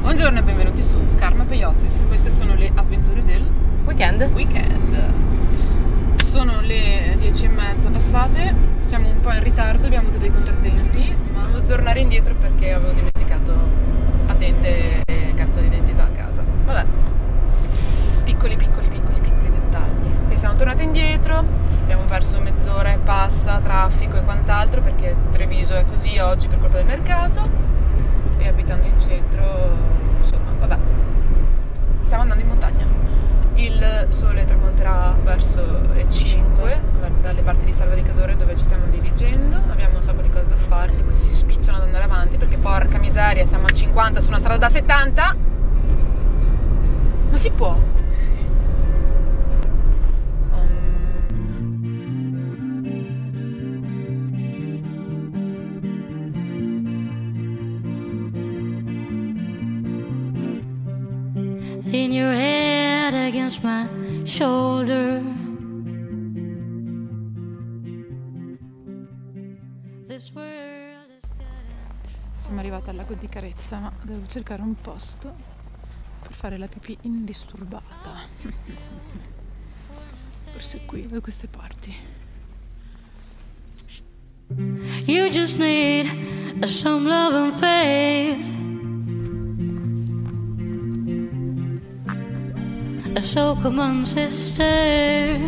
Buongiorno e benvenuti su Karma Peyotes. Queste sono le avventure del Weekend? weekend. Sono le 10 e mezza passate, siamo un po' in ritardo, abbiamo avuto dei contrattempi. Siamo dovuti tornare indietro perché avevo dimenticato patente e carta d'identità a casa. Vabbè, piccoli, piccoli, piccoli, piccoli dettagli. Quindi siamo tornati indietro, abbiamo perso mezz'ora e passa, traffico e quant'altro perché Treviso è così oggi per colpa del mercato e abitando in centro, insomma, vabbè. Stiamo andando in montagna. Il sole tramonterà verso le 5 dalle parti di Salva di Cadore dove ci stiamo dirigendo. Abbiamo un sacco di cose da fare, se questi si spicciano ad andare avanti perché porca miseria, siamo a 50 su una strada da 70. Ma si può. Lean your shoulder. Siamo arrivati al lago di Carezza, ma devo cercare un posto per fare la pipì indisturbata. Forse qui, da queste parti. You just need some love and faith. So come on, sister.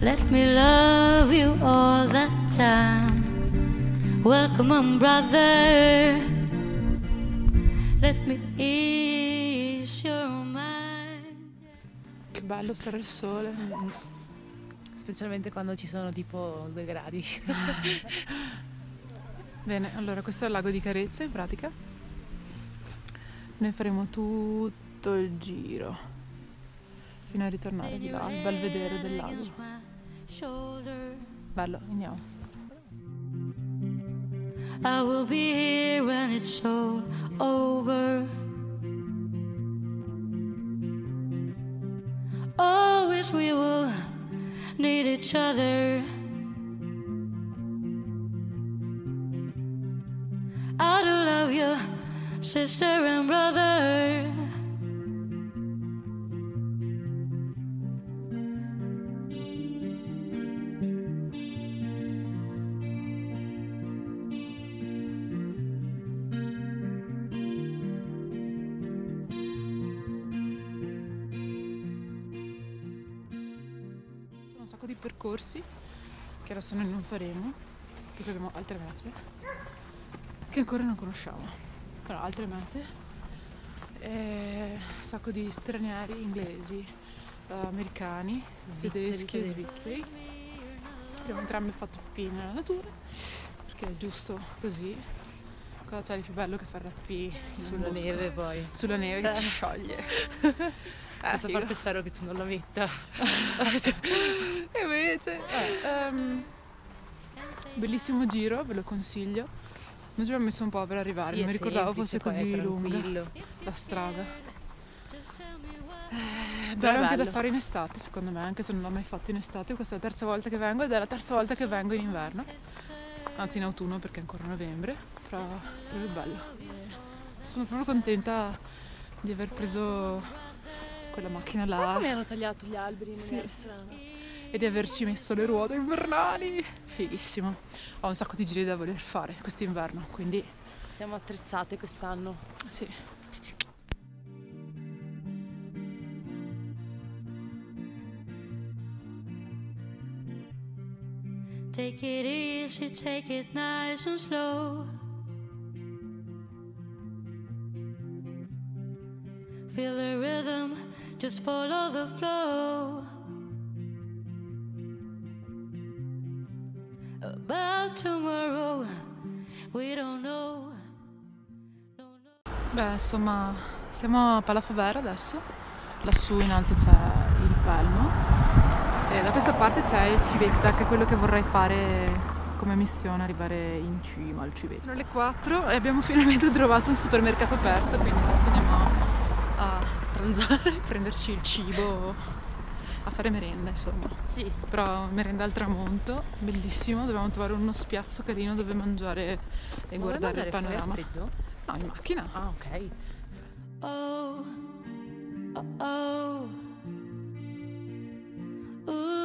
Let me love you all the time. Welcome on, brother. Let me ease your mind. Che bello stare al sole. Specialmente quando ci sono tipo due gradi. Bene, allora questo è il lago di Carezza in pratica. Noi faremo tutto il giro fino a ritornare di là, al belvedere del lago. Bello, andiamo. I will be here when it's all over. Always we will need each other. Sister and brother. Di percorsi che adesso noi non faremo, perché abbiamo altre mete che ancora non conosciamo. Però altre mete, e un sacco di stranieri, inglesi, eh, americani, tedeschi e svizzeri. Abbiamo entrambi fatto pipì nella natura, perché è giusto così. Cosa c'è di più bello che fare la pipì Sulla bosco? neve poi. Sulla neve che si scioglie. Eh, Questa figo. parte spero che tu non la metta. Invece, eh, ehm, bellissimo giro, ve lo consiglio. Noi ci abbiamo messo un po' per arrivare, Sì, non mi ricordavo fosse così lunga la strada. Però bello anche da fare in estate, secondo me, anche se non l'ho mai fatto in estate. Questa è la terza volta che vengo ed è la terza volta che vengo in inverno. Anzi in autunno perché è ancora novembre, però, è bello. Sono proprio contenta di aver preso quella macchina là. Mi hanno tagliato gli alberi in Sì. maniera strana. E di averci messo le ruote invernali. Fighissimo. Ho un sacco di giri da voler fare quest'inverno, quindi Siamo attrezzate quest'anno. sì. Take it easy, take it nice and slow. Feel the rhythm, just follow the flow. Beh, insomma, siamo a Palafavera adesso. Lassù in alto c'è il Palmo E da questa parte c'è il Civetta, che è quello che vorrei fare come missione, arrivare in cima al Civetta. Sono le 4 e abbiamo finalmente trovato un supermercato aperto, quindi adesso andiamo a pranzare, prenderci il cibo, a fare merenda, insomma. Sì. Però merenda al tramonto, bellissimo, dovevamo trovare uno spiazzo carino dove mangiare e Vuoi guardare il panorama. No, in macchina. Ah, ok. Oh, oh, oh. Ooh.